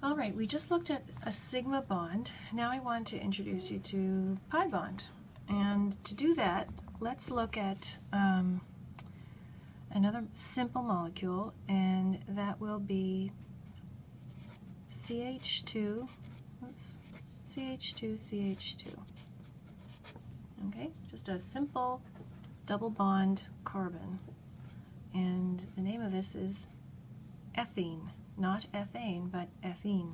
All right, we just looked at a sigma bond. Now I want to introduce you to pi bond. And to do that, let's look at um, another simple molecule, and that will be CH2, oops, CH2, CH2. Okay, just a simple double bond carbon. And the name of this is ethene not ethane, but ethene.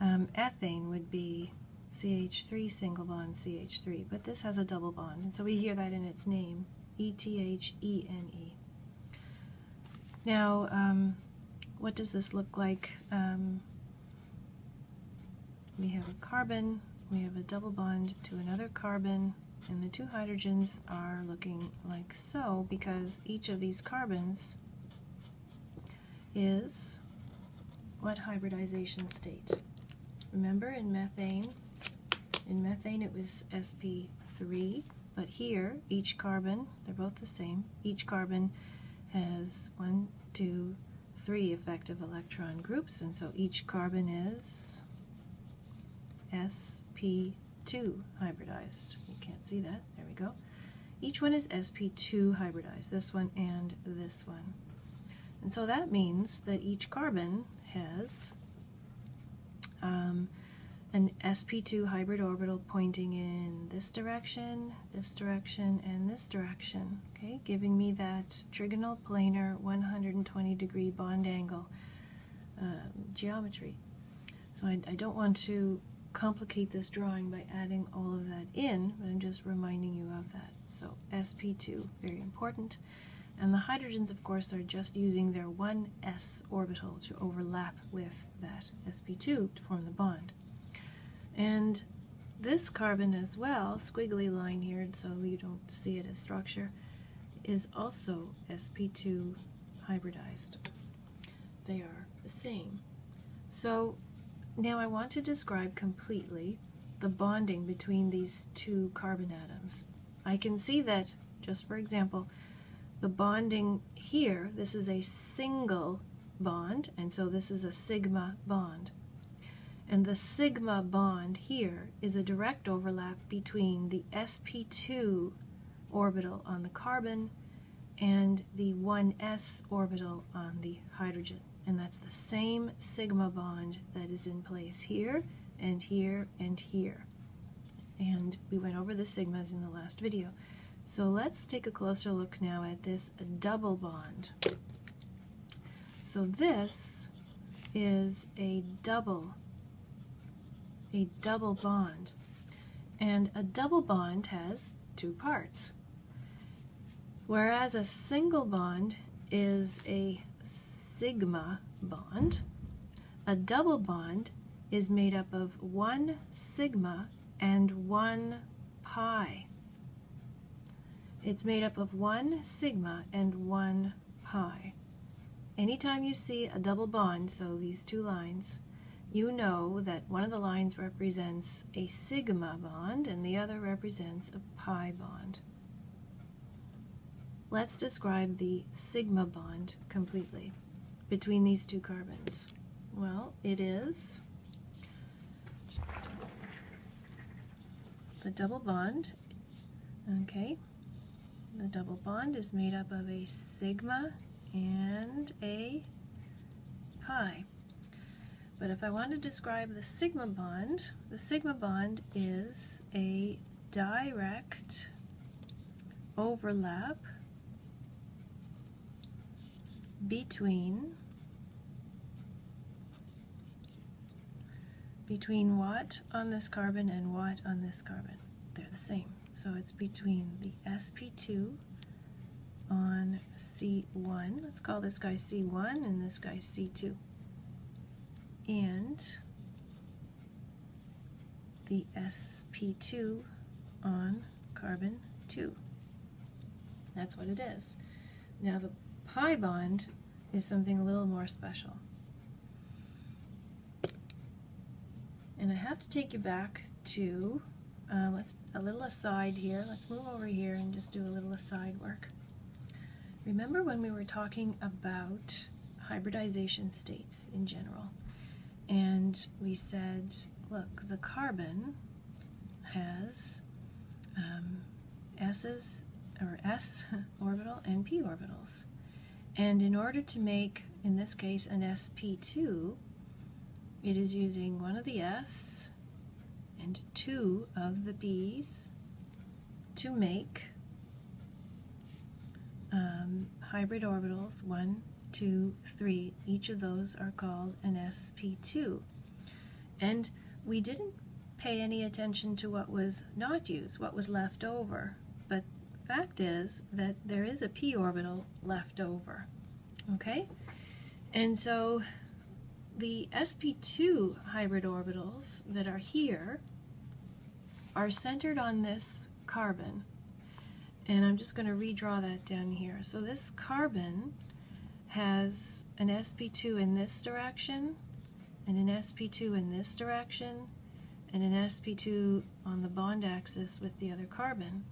Um, ethane would be CH3 single bond CH3, but this has a double bond, and so we hear that in its name, E-T-H-E-N-E. Now, um, what does this look like? Um, we have a carbon, we have a double bond to another carbon, and the two hydrogens are looking like so because each of these carbons is what hybridization state? Remember in methane, in methane it was sp3, but here each carbon, they're both the same, each carbon has one, two, three effective electron groups, and so each carbon is sp2 hybridized. You can't see that, there we go. Each one is sp2 hybridized, this one and this one. And so that means that each carbon has um, an sp2 hybrid orbital pointing in this direction, this direction, and this direction, okay, giving me that trigonal planar 120 degree bond angle uh, geometry. So I, I don't want to complicate this drawing by adding all of that in, but I'm just reminding you of that. So sp2, very important. And the hydrogens, of course, are just using their 1s orbital to overlap with that sp2 to form the bond. And this carbon as well, squiggly line here so you don't see it as structure, is also sp2 hybridized. They are the same. So now I want to describe completely the bonding between these two carbon atoms. I can see that, just for example, the bonding here, this is a single bond, and so this is a sigma bond. And the sigma bond here is a direct overlap between the sp2 orbital on the carbon and the 1s orbital on the hydrogen. And that's the same sigma bond that is in place here and here and here. And we went over the sigmas in the last video. So let's take a closer look now at this double bond. So this is a double, a double bond. And a double bond has two parts. Whereas a single bond is a sigma bond, a double bond is made up of one sigma and one pi. It's made up of one sigma and one pi. Anytime you see a double bond, so these two lines, you know that one of the lines represents a sigma bond and the other represents a pi bond. Let's describe the sigma bond completely between these two carbons. Well, it is the double bond, okay, the double bond is made up of a sigma and a pi. But if I want to describe the sigma bond, the sigma bond is a direct overlap between between what on this carbon and what on this carbon. They're the same. So it's between the sp2 on C1, let's call this guy C1 and this guy C2, and the sp2 on carbon 2. That's what it is. Now the pi bond is something a little more special. And I have to take you back to uh, let's a little aside here. Let's move over here and just do a little aside work. Remember when we were talking about hybridization states in general? and we said, look, the carbon has um, S's or S orbital and p orbitals. And in order to make, in this case, an sp2, it is using one of the s and two of the p's to make um, hybrid orbitals, one, two, three. Each of those are called an sp2. And we didn't pay any attention to what was not used, what was left over. But the fact is that there is a p orbital left over. Okay? And so the sp2 hybrid orbitals that are here are centered on this carbon. And I'm just going to redraw that down here. So this carbon has an sp2 in this direction, and an sp2 in this direction, and an sp2 on the bond axis with the other carbon.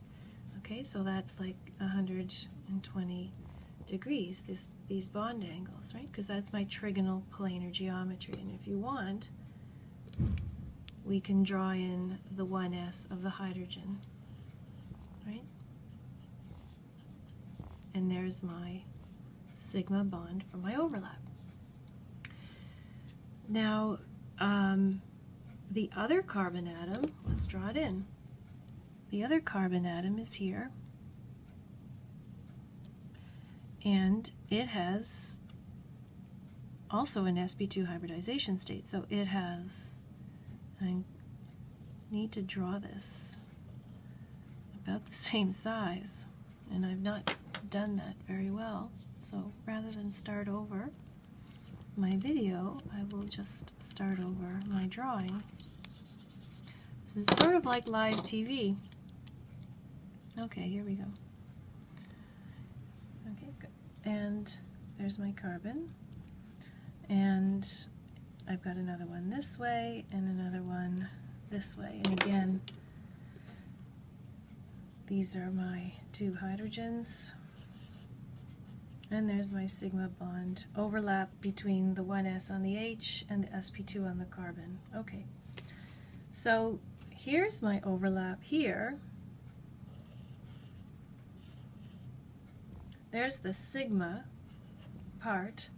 Okay, so that's like 120 degrees, this, these bond angles, right? Because that's my trigonal planar geometry. And if you want, we can draw in the 1s of the hydrogen, right? And there's my sigma bond for my overlap. Now, um, the other carbon atom, let's draw it in. The other carbon atom is here. And it has also an sp2 hybridization state. So it has, I need to draw this about the same size. And I've not done that very well. So rather than start over my video, I will just start over my drawing. This is sort of like live TV. Okay, here we go. Okay, good. And there's my carbon. And I've got another one this way and another one this way. And again, these are my two hydrogens. And there's my sigma bond overlap between the 1s on the H and the sp2 on the carbon. Okay, so here's my overlap here. There's the sigma part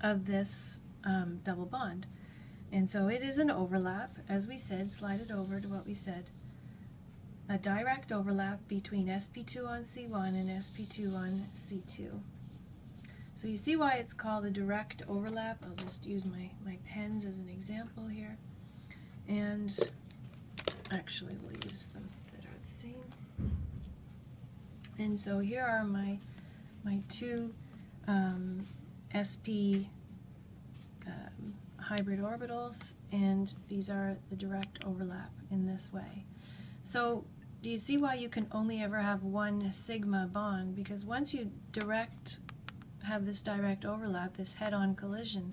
of this um, double bond. And so it is an overlap, as we said, slide it over to what we said. A direct overlap between sp2 on C1 and sp2 on C2. So you see why it's called a direct overlap. I'll just use my, my pens as an example here. And actually we'll use them that are the same. And so here are my, my two um, sp um, hybrid orbitals, and these are the direct overlap in this way. So do you see why you can only ever have one sigma bond? Because once you direct have this direct overlap, this head-on collision,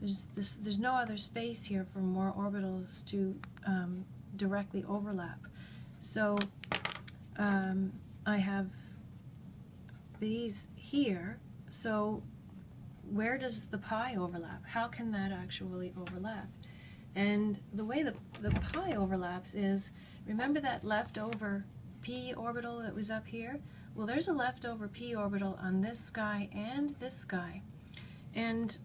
there's, this, there's no other space here for more orbitals to um, directly overlap. So um, I have these here, so where does the pi overlap? How can that actually overlap? And the way the, the pi overlaps is, remember that leftover p orbital that was up here? Well, there's a leftover p orbital on this guy and this guy. And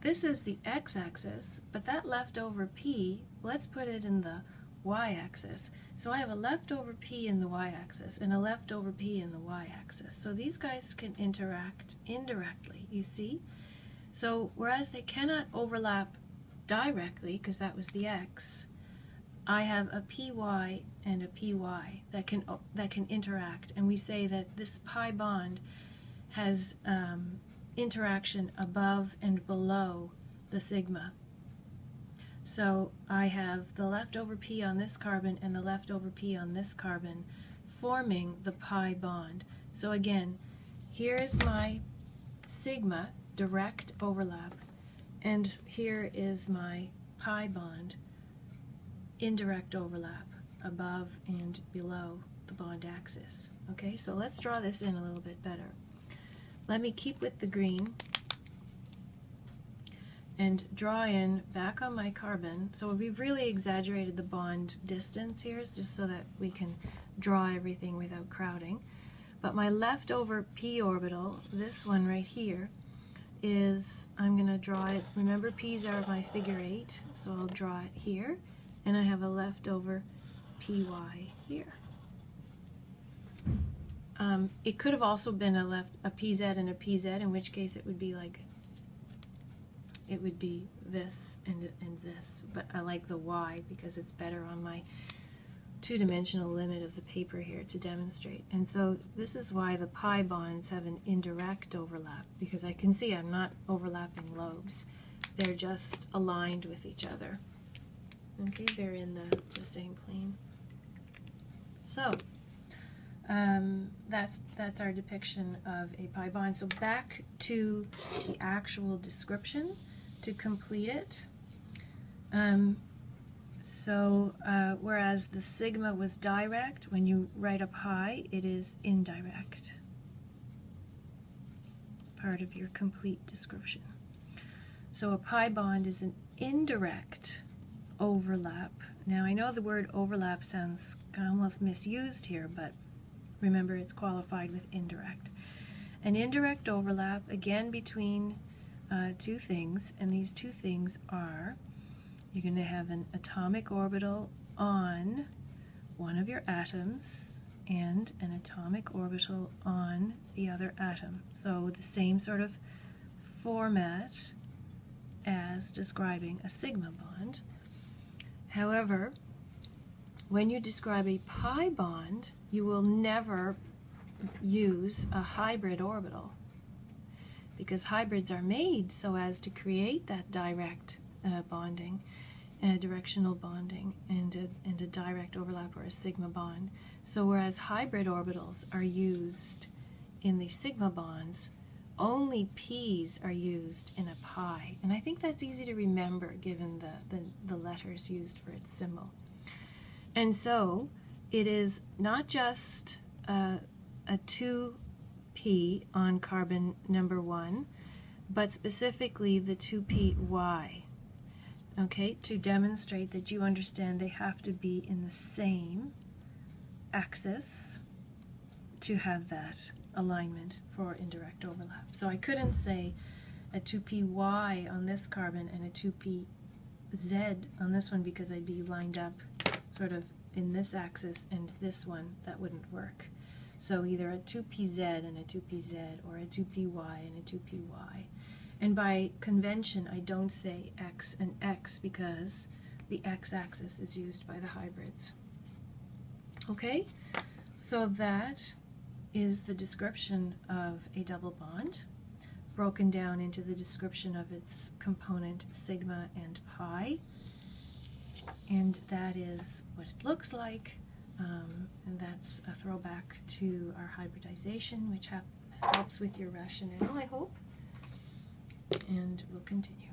this is the x-axis, but that leftover p, let's put it in the y-axis. So I have a leftover p in the y-axis and a leftover p in the y-axis. So these guys can interact indirectly, you see? So whereas they cannot overlap directly, because that was the x, I have a py and a py that can that can interact, and we say that this pi bond has um, interaction above and below the sigma. So I have the leftover p on this carbon and the leftover p on this carbon forming the pi bond. So again, here's my sigma direct overlap, and here is my pi bond indirect overlap above and below the bond axis. Okay, so let's draw this in a little bit better. Let me keep with the green and draw in back on my carbon. So we've really exaggerated the bond distance here just so that we can draw everything without crowding. But my leftover p orbital, this one right here, is, I'm going to draw it, remember p's are my figure 8, so I'll draw it here, and I have a leftover py here. Um, it could have also been a left a pz and a pz, in which case it would be like it would be this and, and this, but I like the Y because it's better on my two-dimensional limit of the paper here to demonstrate. And so this is why the pi bonds have an indirect overlap, because I can see I'm not overlapping lobes. They're just aligned with each other. Okay, they're in the, the same plane. So, um, that's that's our depiction of a pi bond. So back to the actual description to complete it. Um, so uh, whereas the sigma was direct, when you write a pi, it is indirect. Part of your complete description. So a pi bond is an indirect overlap. Now I know the word overlap sounds almost misused here, but remember it's qualified with indirect. An indirect overlap, again between uh, two things, and these two things are you're going to have an atomic orbital on one of your atoms and an atomic orbital on the other atom. So the same sort of format as describing a sigma bond. However, when you describe a pi bond, you will never use a hybrid orbital because hybrids are made so as to create that direct uh, bonding, uh, directional bonding, and a, and a direct overlap or a sigma bond. So whereas hybrid orbitals are used in the sigma bonds, only p's are used in a pi. And I think that's easy to remember given the, the, the letters used for its symbol. And so it is not just uh, a two P on carbon number 1, but specifically the 2py. Okay, to demonstrate that you understand they have to be in the same axis to have that alignment for indirect overlap. So I couldn't say a 2py on this carbon and a 2pz on this one because I'd be lined up sort of in this axis and this one. That wouldn't work. So either a 2pz and a 2pz or a 2py and a 2py. And by convention, I don't say x and x because the x-axis is used by the hybrids. Okay, so that is the description of a double bond, broken down into the description of its component sigma and pi. And that is what it looks like um, and that's a throwback to our hybridization, which helps with your rationale, I hope. And we'll continue.